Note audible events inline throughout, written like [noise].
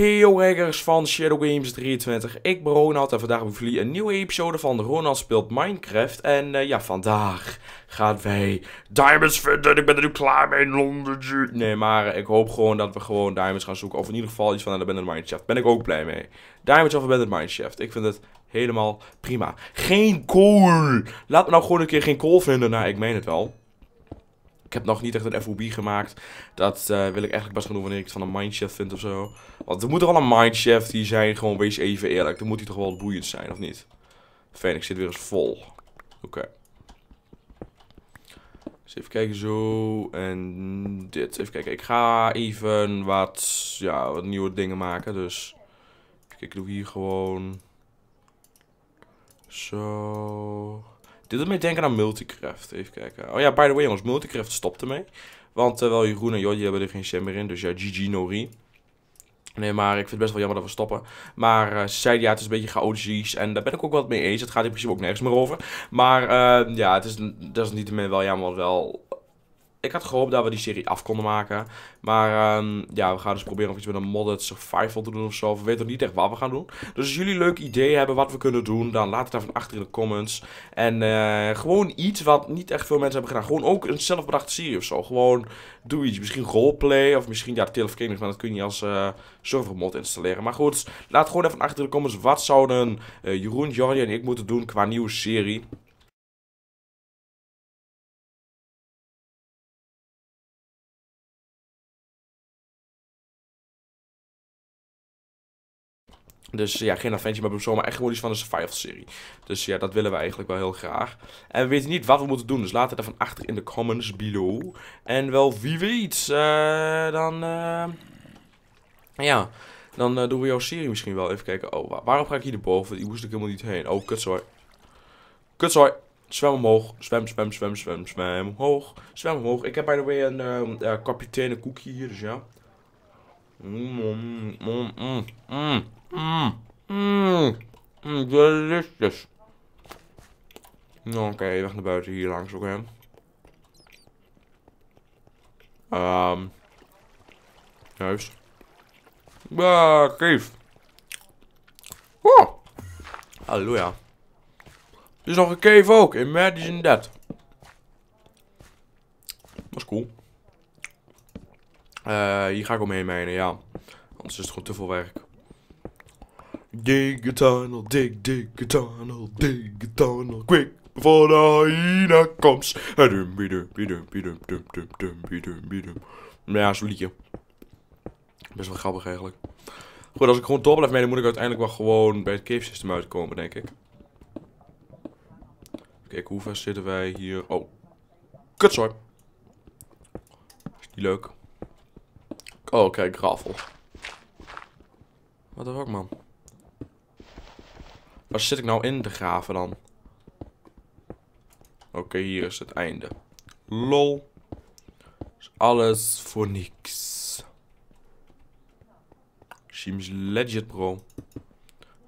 Hey yo kijkers van Shadow Games 23, ik ben Ronald en vandaag hebben jullie een nieuwe episode van Ronald speelt Minecraft. En uh, ja, vandaag gaan wij diamonds vinden, ik ben er nu klaar mee in Londen. Nee, maar ik hoop gewoon dat we gewoon diamonds gaan zoeken, of in ieder geval iets van Abandoned Mineshaft. Ben ik ook blij mee. Diamonds of Abandoned Mineshaft, ik vind het helemaal prima. Geen coal! Laat me nou gewoon een keer geen coal vinden, nou ik meen het wel. Ik heb nog niet echt een FOB gemaakt. Dat uh, wil ik eigenlijk pas gaan doen wanneer ik het van een mineshaft vind of zo. Want er moet er wel een mineshaft die zijn. Gewoon wees even eerlijk. Dan moet hij toch wel boeiend zijn, of niet? Fijn, ik zit weer eens vol. Oké. Dus even kijken zo. En dit. Even kijken. Ik ga even wat, ja, wat nieuwe dingen maken. Dus. Ik doe hier gewoon. Zo. Dit doet mij denken aan Multicraft. Even kijken. Oh ja, by the way jongens, Multicraft stopte mee. Want uh, wel Jeroen en Jodie hebben er geen shit meer in. Dus ja, GG Nori. Nee, maar ik vind het best wel jammer dat we stoppen. Maar ze zeiden ja, het is een beetje chaotisch. En daar ben ik ook wel mee eens. Het gaat in principe ook nergens meer over. Maar uh, ja, het is, dat is niet wel jammer. Wel ik had gehoopt dat we die serie af konden maken. Maar um, ja, we gaan dus proberen of iets met een modded survival te doen of zo. We weten nog niet echt wat we gaan doen. Dus als jullie leuk idee hebben wat we kunnen doen, dan laat het even achter in de comments. En uh, gewoon iets wat niet echt veel mensen hebben gedaan. Gewoon ook een zelfbedachte serie of zo. Gewoon doe iets. Misschien roleplay of misschien ja, Kingdoms. Maar dat kun je als uh, server mod installeren. Maar goed, laat gewoon even achter in de comments wat zouden uh, Jeroen, Jordi en ik moeten doen qua nieuwe serie. Dus ja, geen adventure maar zomaar echt gewoon iets van een survival serie. Dus ja, dat willen we eigenlijk wel heel graag. En we weten niet wat we moeten doen, dus laat het even achter in de comments below. En wel, wie weet, uh, dan... Uh, ja, dan uh, doen we jouw serie misschien wel. Even kijken, oh, waarom ga ik hier boven? Die moest ik helemaal niet heen. Oh, kutzooi. Kutzooi. Zwem omhoog. Zwem, zwem, zwem, zwem, zwem omhoog. Zwem omhoog. Ik heb by the way een uh, kapitein koekje hier, dus ja. Mmm, mmm, mmm, mmm. Mmm. Mmm. Mm, delicious. Nou, oké, weg naar buiten hier langs ook, hè. Um, juist. Ah, kief. Oh. Halleluja. Er is nog een cave ook, imagine that. Dat is cool. Uh, hier ga ik omheen mijnen, ja. Anders is het gewoon te veel werk. Dig a tunnel, dig, dig a tunnel, dig a tunnel, quick before the hyena comes. Ja, zo'n liedje. Best wel grappig eigenlijk. Goed, als ik gewoon door blijf mee, dan moet ik uiteindelijk wel gewoon bij het cave system uitkomen, denk ik. Kijk, hoe ver zitten wij hier? Oh, kutzooi. Is die leuk? Oh, kijk, gravel. Wat de fuck, man? Waar zit ik nou in te graven dan? Oké, hier is het einde. Lol. Is alles voor niks. Seems legit, bro.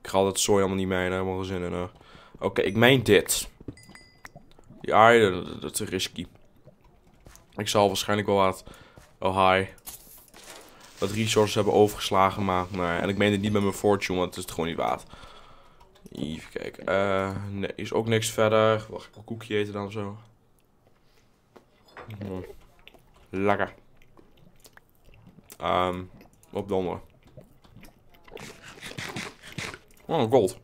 Ik ga dat zooi allemaal niet mee. Helemaal zin in. Oké, ik meen dit. Ja, dat, dat is risky. Ik zal waarschijnlijk wel wat... Oh, hi. Wat resources hebben overgeslagen, maar... Nee, en ik meen het niet met mijn fortune, want het is gewoon niet waard. Even kijken. Uh, nee, is ook niks verder. Wacht, ik een koekje eten dan zo. Mm. Lekker. Um, op donder. Oh, gold.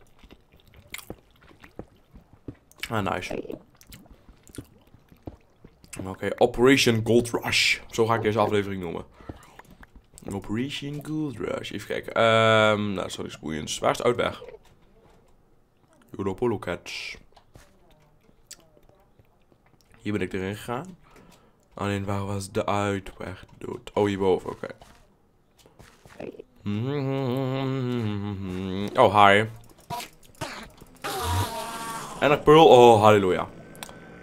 Ah, nice. Oké, Operation Gold Rush. Zo ga ik deze aflevering noemen. Operation Gold Rush. Even kijken. Um, nou, sorry, spoeiends. Waar is de uitweg? Europolo Cats. Hier ben ik erin gegaan. Alleen waar was de uitweg? Dood. Oh, hierboven, oké. Oh, hi. En een pearl. Oh, halleluja.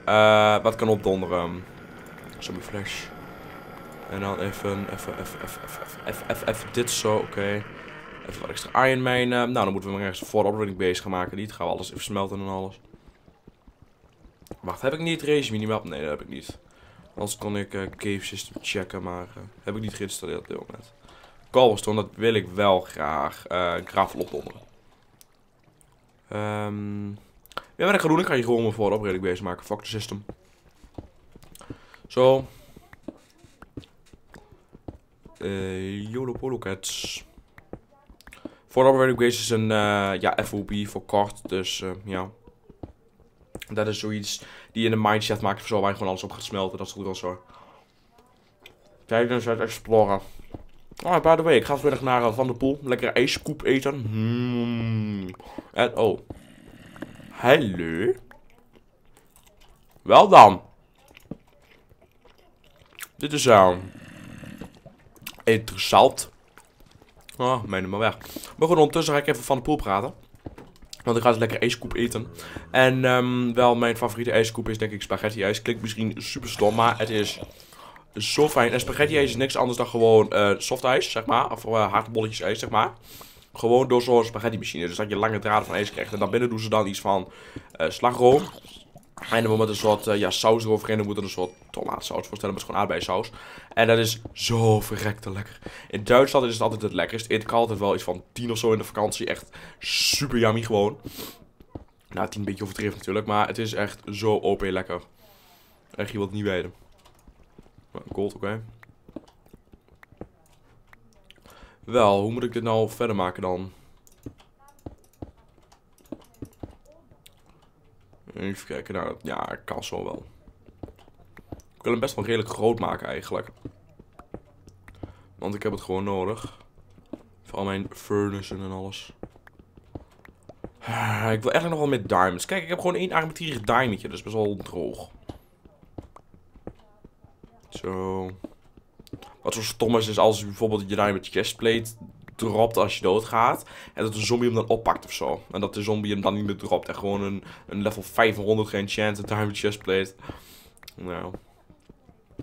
Uh, wat kan opdonderen? Zombie flash. En dan even, even, even, even, even, even, dit zo, oké. Even wat extra iron mijnen. Nou, dan moeten we maar ergens oploading bezig gaan maken. Niet gaan we alles even smelten en alles. Wacht, heb ik niet race minimap? Nee, dat heb ik niet. Anders kon ik uh, cave system checken, maar uh, heb ik niet geïnstalleerd op dit moment. cobblestone, dat wil ik wel graag. Uh, gravel opdonderen. Um, ja, wat ik ga doen, ik ga hier gewoon mijn voor de opgrading bezig maken. Fuck the system. Zo. Uh, YOLO Polo Cats. Voor de opgrading bezig is een uh, ja, FOB voor kort. Dus uh, ja. Dat is zoiets die in de mindset maakt zo waar je gewoon alles op gaat smelten. Dat is goed wel zo. Tijdens het exploren. Oh, by the way, ik ga vanmiddag naar uh, Van der Poel. Lekker ijskoep eten. Mm. En, oh. Hallo. Wel dan. Dit is uh, interessant. Oh, maar weg. Maar goed, ondertussen ga ik even Van de Poel praten. Want ik ga dus lekker ijskoep eten. En um, wel, mijn favoriete ijskoep is denk ik spaghetti ijs. Klinkt misschien super stom, maar het is zo fijn. En spaghetti ijs is niks anders dan gewoon uh, soft ijs, zeg maar. Of uh, hardbolletjes ijs, zeg maar. Gewoon door zo'n spaghetti machine. Dus dat je lange draden van ijs krijgt. En dan binnen doen ze dan iets van uh, slagroom. En dan moet een soort ja, saus eroverheen. Dan moet er een soort tomaatsaus voorstellen. Maar het is gewoon aardbeiensaus. En dat is zo verrekte lekker. In Duitsland is het altijd het lekkerst. Eet ik altijd wel iets van 10 of zo in de vakantie. Echt super yummy gewoon. Nou, 10 een beetje overdreven natuurlijk. Maar het is echt zo OP lekker. Echt, je wilt niet weten. Gold, oké. Wel, hoe moet ik dit nou verder maken dan? Even kijken, nou, ja, kan zo wel. Ik wil hem best wel redelijk groot maken eigenlijk. Want ik heb het gewoon nodig. Voor al mijn furnace en alles. Ah, ik wil eigenlijk nog wel met diamonds. Kijk, ik heb gewoon één armetierig diamondje. Dus best wel droog. Zo. Wat zo stom is, is als bijvoorbeeld je diamond chestplate dropt als je doodgaat. En dat de zombie hem dan oppakt of zo. En dat de zombie hem dan niet meer dropt. En gewoon een, een level 500 geenchanted diamond chestplate. Nou.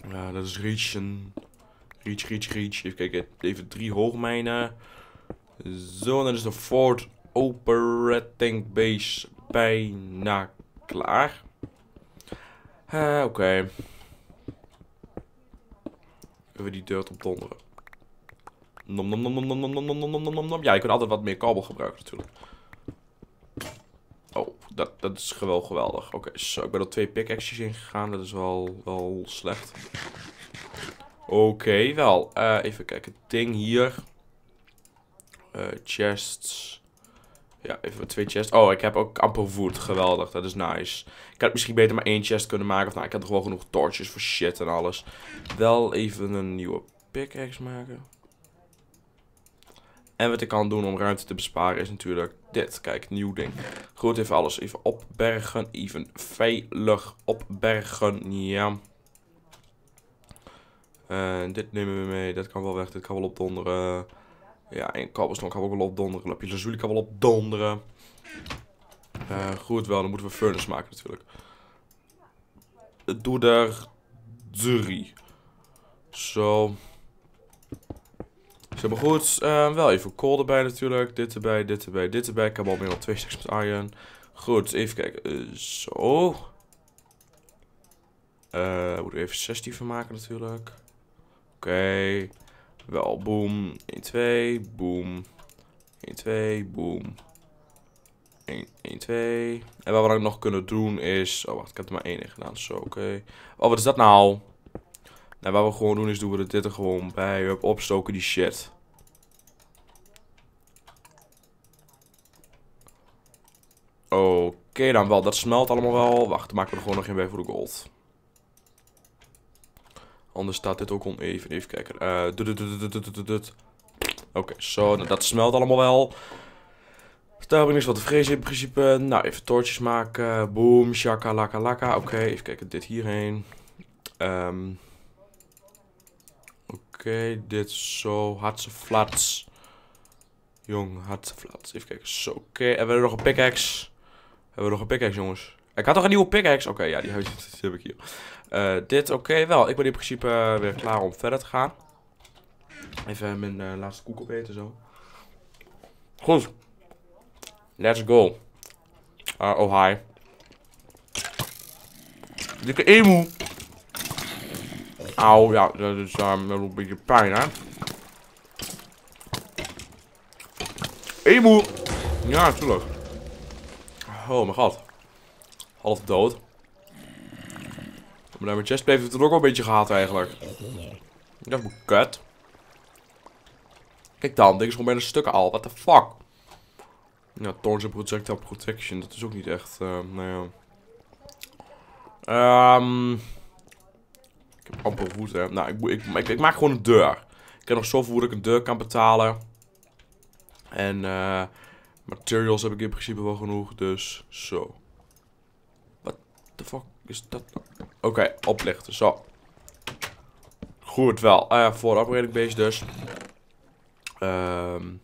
Ja, dat is reachen. Reach, reach, reach. Even kijken. Even drie hoogmijnen. Zo, dan is de Fort Operating Base bijna klaar. Uh, Oké. Okay. Even die dirt op donderen. Nom nom nom nom nom nom nom nom nom nom. Ja, je kunt altijd wat meer kabel gebruiken natuurlijk. Oh, dat, dat is wel geweldig. Oké, zo. Ik ben er twee pickaxes in gegaan. Dat is wel, wel slecht. Oké, wel. Uh, even kijken. Ding hier. Uh, chests. Ja, even twee chests. Oh, ik heb ook amper wood. Geweldig, dat is nice. Ik had misschien beter maar één chest kunnen maken. Of nou, ik had toch wel genoeg torches voor shit en alles. Wel even een nieuwe pickaxe maken. En wat ik kan doen om ruimte te besparen is natuurlijk dit. Kijk, nieuw ding. Goed, even alles even opbergen. Even veilig opbergen. Ja. En dit nemen we mee. Dat kan wel weg. Dit kan wel opdonderen. Ja, en cobblestone kan ook wel opdonderen. Lapje lazuli kan wel opdonderen. Uh, goed wel, dan moeten we furnace maken natuurlijk. Doe er drie. Zo. Maar goed. Uh, wel even kool erbij natuurlijk. Dit erbij, dit erbij, dit erbij. Ik heb al meer dan twee stuks met iron. Goed, even kijken. Uh, zo. Uh, moet er even 16 van maken natuurlijk. Oké. Okay. Wel, boom. 1, 2, boom. 1, 2, boom. 1, 1, 2. En wat we dan nog kunnen doen is... Oh, wacht, ik heb er maar één in gedaan. Zo, oké. Okay. Oh, wat is dat nou? Nou, wat we gewoon doen is doen we dit er gewoon bij. Hup, opstoken die shit. Oké, dan wel. Dat smelt allemaal wel. Wacht, dan maken we er gewoon nog een bij voor de gold. Anders staat dit ook oneven. Even kijken. Uh, Oké, zo. Nou, dat smelt allemaal wel. Daar heb ik wat te vrezen in principe. Nou, even toortjes maken. Boom, shaka, laka. Oké, even kijken. Dit hierheen. Oké, okay, dit zo. Hartse flats. Jong, hartse flats. Even kijken. Zo, oké. Okay. En we hebben nog een pickaxe. Hebben we nog een pickaxe, jongens? Ik had toch een nieuwe pickaxe? Oké, ja, die heb, ik hier. Uh, dit, oké, wel. Ik ben in principe uh, weer klaar om verder te gaan. Even mijn uh, laatste koek opeten, zo. Goed. Let's go. oh, hi. Dikke emu. Auw, ja, dat is um, een beetje pijn, hè. Emu! Ja, natuurlijk. Oh mijn god. Half dood. Maar mijn chestplate heeft het ook wel een beetje gehad eigenlijk. Dat is mijn kut. Kijk dan, dit is gewoon bijna stukken al. What the fuck? Ja, Thorns en Projectile Protection, dat is ook niet echt, uh, nou ja. Ehm ik heb amper voeten. Nou, ik, ik, ik, maak gewoon een deur. Ik heb nog zoveel hoe ik een deur kan betalen. En uh, materials heb ik in principe wel genoeg, dus zo. What the fuck is dat? Oké, oplichten, zo. Goed, wel. Uh, voor de upgrading base dus. Um,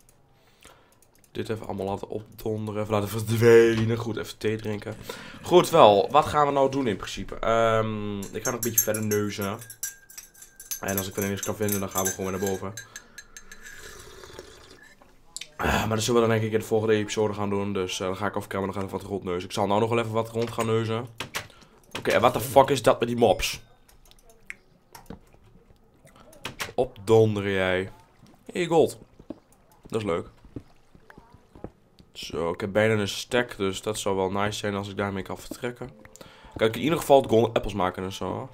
dit even allemaal laten opdonderen. Even laten verdwijnen. Goed, even thee drinken. Goed, wel. Wat gaan we nou doen in principe? Um, ik ga nog een beetje verder neuzen. En als ik er niks kan vinden, dan gaan we gewoon weer naar boven. Uh, maar dat zullen we dan denk ik in de volgende episode gaan doen. Dus uh, dan ga ik af camera nog even wat rondneuzen. Ik zal nou nog wel even wat rond gaan neuzen. Oké, en wat de fuck is dat met die mobs? Opdonderen jij. Hey, gold. Dat is leuk. Zo, ik heb bijna een stack, dus dat zou wel nice zijn als ik daarmee kan vertrekken. Ik in ieder geval golden apples maken en zo.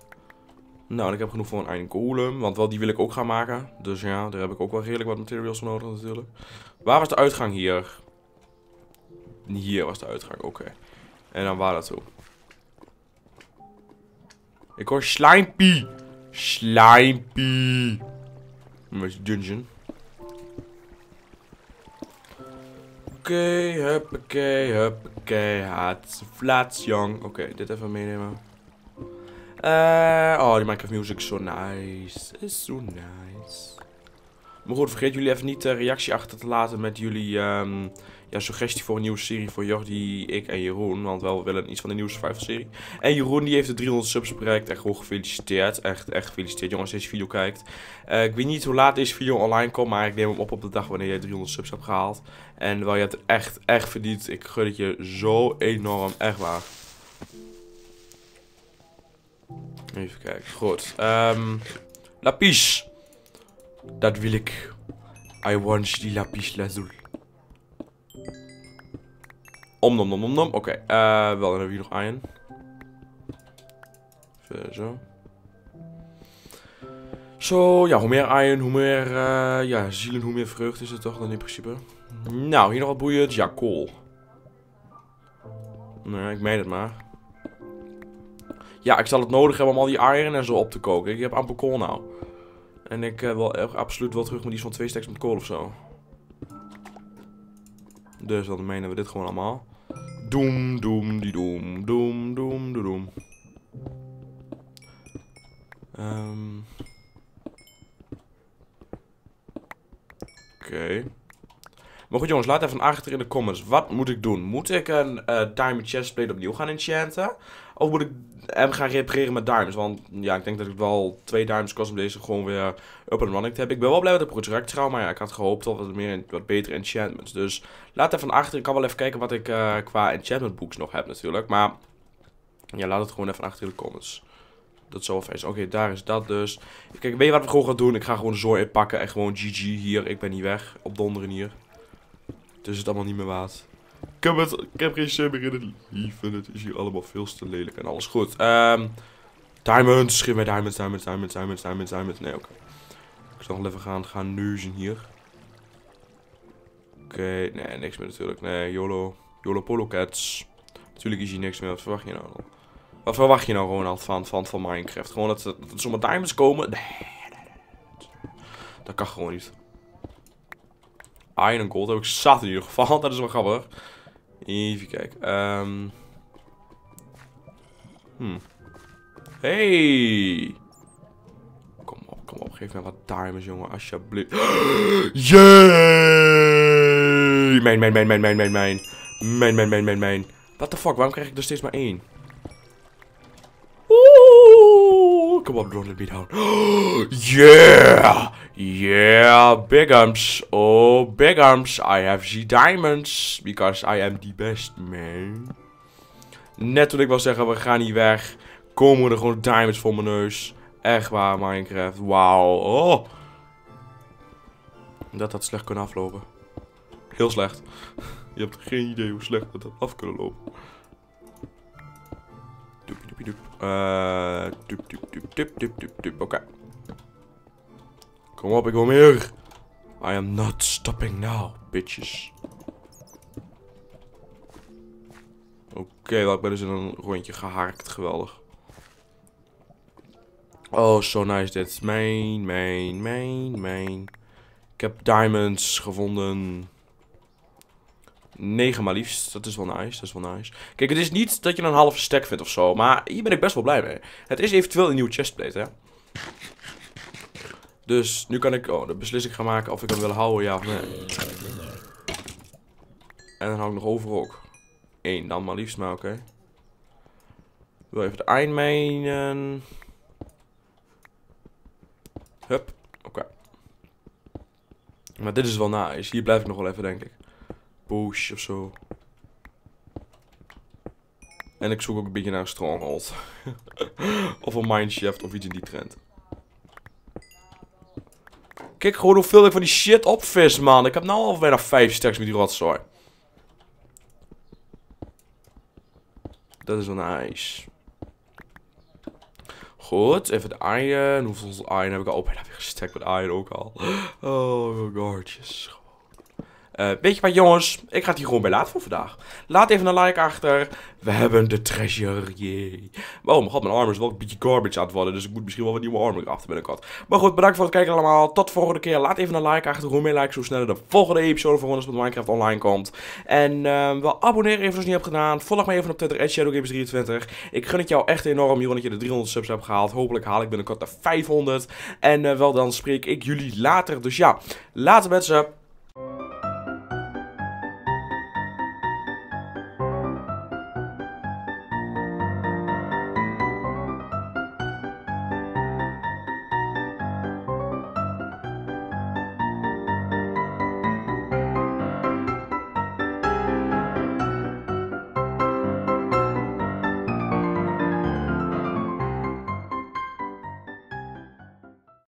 Nou, en ik heb genoeg voor een eigen golem, want wel die wil ik ook gaan maken. Dus ja, daar heb ik ook wel redelijk wat materials voor nodig natuurlijk. Waar was de uitgang hier? Hier was de uitgang, oké. En dan waar naartoe? Ik hoor Slimepie. Slimepie. Met dungeon. Oké, huppakee, huppakee, jong. Oké, dit even meenemen. Uh, oh, die Minecraft music is zo nice. Is zo nice. Maar goed, vergeet jullie even niet de reactie achter te laten met jullie um, ja, suggestie voor een nieuwe serie voor Jordi, ik en Jeroen. Want wel, we willen iets van de nieuwe survival serie. En Jeroen die heeft de 300 subs bereikt. Echt gewoon gefeliciteerd. Echt, echt gefeliciteerd jongens deze video kijkt. Uh, ik weet niet hoe laat deze video online komt. Maar ik neem hem op op de dag wanneer jij 300 subs hebt gehaald. En wel, je hebt het echt, echt verdiend. Ik gun het je zo enorm. Echt waar. Even kijken. Goed. Um, lapis. Dat wil ik. I want die lapis lazuli. Om, nom, nom, nom, Oké, okay. uh, wel, dan hebben we hier nog iron. Zo. Zo, ja, hoe meer iron, hoe meer uh, ja, zielen, hoe meer vreugde is het toch dan in principe. Nou, hier nog wat boeiend. Ja, kool. Nee, ik meen het maar. Ja, ik zal het nodig hebben om al die iron en zo op te koken. Ik heb amper kool nou. En ik uh, wil absoluut wel terug met iets van twee stacks met kool of zo. Dus dan menen we dit gewoon allemaal. Doem, doem, die doem, doem, doem, doem, doem. Um. Oké. Maar goed jongens, laat even achter in de comments. Wat moet ik doen? Moet ik een uh, Diamond Chestplate opnieuw gaan enchanten? Of moet ik hem gaan repareren met diamonds? Want ja, ik denk dat ik wel twee diamonds kost om deze gewoon weer up and running te hebben. Ik ben wel blij met het project trouw, maar ja, ik had gehoopt op wat, meer, wat betere enchantments. Dus laat even achter. Ik kan wel even kijken wat ik uh, qua enchantment books nog heb natuurlijk. Maar ja, laat het gewoon even achter in de comments. Dat zou wel fijn zijn. Oké, daar is dat dus. Kijk, weet je wat we gewoon gaan doen? Ik ga gewoon zooi inpakken en gewoon GG hier. Ik ben niet weg. Op donderen hier. Dus het allemaal niet meer waard. Ik heb, het, ik heb geen zin meer in het leven. Het is hier allemaal veel te lelijk en alles goed. Um, diamonds. Geef mij diamonds, diamonds, diamonds, diamonds, diamonds, diamonds. Nee, oké. Ik zal nog even gaan, gaan neuzen hier. Oké, nee, niks meer natuurlijk. Nee, YOLO. YOLO Polo Cats. Natuurlijk is hier niks meer. Wat verwacht je nou? Wat verwacht je nou al van, van, van Minecraft? Gewoon dat, dat er zomaar diamonds komen? Nee, nee, nee. Dat kan gewoon niet. Iron gold heb ik zat in ieder geval. [laughs] Dat is wel grappig. Even kijken. Um. Hmm. Hey! Kom op, kom op. Geef mij wat diamonds, jongen. Alsjeblieft. [gasps] Yay! Mijn, mijn, mijn, mijn, mijn, mijn, mijn. Mijn, mijn, mijn, mijn, mijn. What the fuck? Waarom krijg ik er steeds maar één? Oeh! Kom op, don't let me down. [gasps] Yeah! Yeah, big arms. Oh, big arms. I have the diamonds. Because I am the best man. Net toen ik wil zeggen, we gaan niet weg. Komen er gewoon diamonds voor mijn neus. Echt waar, Minecraft. Wauw. Oh. Dat had slecht kunnen aflopen. Heel slecht. [laughs] Je hebt geen idee hoe slecht dat af kunnen lopen. Eh, doep doep doep doep doep doep doep. Oké. Kom op, ik wil meer. I am not stopping now, bitches. Oké, okay, ik ben dus in een rondje geharkt. Geweldig. Oh, zo nice dit. Mijn, mijn, mijn, mijn. Ik heb diamonds gevonden. 9 maar liefst. Dat is wel nice. Dat is wel nice. Kijk, het is niet dat je een halve stack vindt of zo. Maar hier ben ik best wel blij mee. Het is eventueel een nieuwe chestplate, hè. Dus nu kan ik oh, de beslissing gaan maken of ik hem wil houden, ja of nee. En dan hou ik nog over ook. Eén dan maar liefst, maar oké. Wil even de eindmijnen. Hup, oké. Maar dit is wel nice. Hier blijf ik nog wel even, denk ik. Push of zo. En ik zoek ook een beetje naar een stronghold. [laughs] of een mineshaft of iets in die trend. Kijk gewoon hoeveel ik van die shit opvis, man. Ik heb nou al bijna 5 stacks met die rotzooi. Dat is wel nice. Goed, even de iron. Hoeveel iron heb ik al? Oh, bijna weer gestekt met iron ook al. [gasps] Oh, gorgeous. Uh, weet je wat jongens, ik ga het hier gewoon bij laten voor vandaag. Laat even een like achter. We hebben de treasure. Oh mijn god, mijn armor is wel een beetje garbage aan het worden. Dus ik moet misschien wel wat nieuwe armor achter binnenkort. Maar goed, bedankt voor het kijken allemaal. Tot de volgende keer. Laat even een like achter. Hoe meer likes, hoe sneller de volgende episode van ons met Minecraft online komt. En uh, wel abonneren even als je het niet hebt gedaan. Volg me even op Twitter, ShadowGames23. Ik gun het jou echt enorm, Jeroen, dat je de 300 subs hebt gehaald. Hopelijk haal ik binnenkort de 500. En uh, wel dan spreek ik jullie later. Dus ja, later mensen.